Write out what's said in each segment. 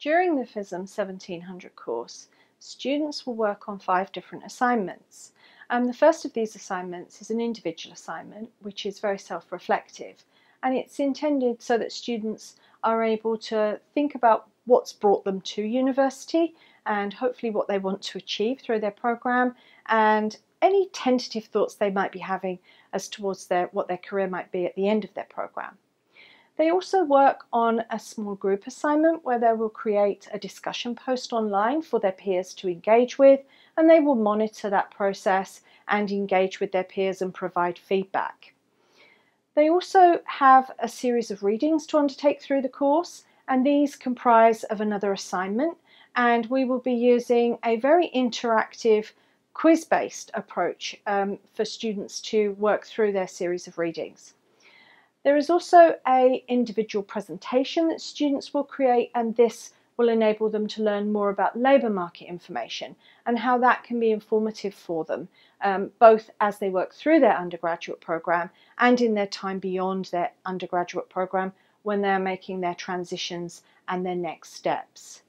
During the FYSM 1700 course, students will work on five different assignments. Um, the first of these assignments is an individual assignment, which is very self-reflective, and it's intended so that students are able to think about what's brought them to university and hopefully what they want to achieve through their program and any tentative thoughts they might be having as towards their, what their career might be at the end of their program. They also work on a small group assignment where they will create a discussion post online for their peers to engage with and they will monitor that process and engage with their peers and provide feedback. They also have a series of readings to undertake through the course and these comprise of another assignment and we will be using a very interactive quiz-based approach um, for students to work through their series of readings. There is also a individual presentation that students will create and this will enable them to learn more about labour market information and how that can be informative for them, um, both as they work through their undergraduate programme and in their time beyond their undergraduate programme when they're making their transitions and their next steps.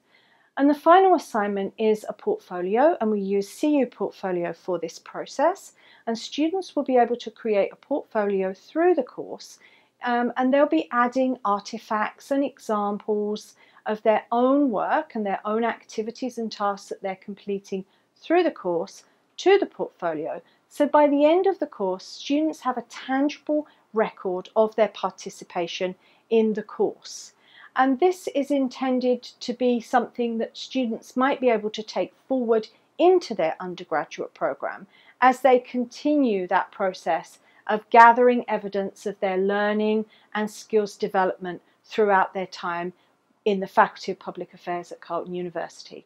And the final assignment is a portfolio and we use CU Portfolio for this process and students will be able to create a portfolio through the course um, and they'll be adding artifacts and examples of their own work and their own activities and tasks that they're completing through the course to the portfolio. So by the end of the course, students have a tangible record of their participation in the course. And this is intended to be something that students might be able to take forward into their undergraduate program as they continue that process of gathering evidence of their learning and skills development throughout their time in the Faculty of Public Affairs at Carleton University.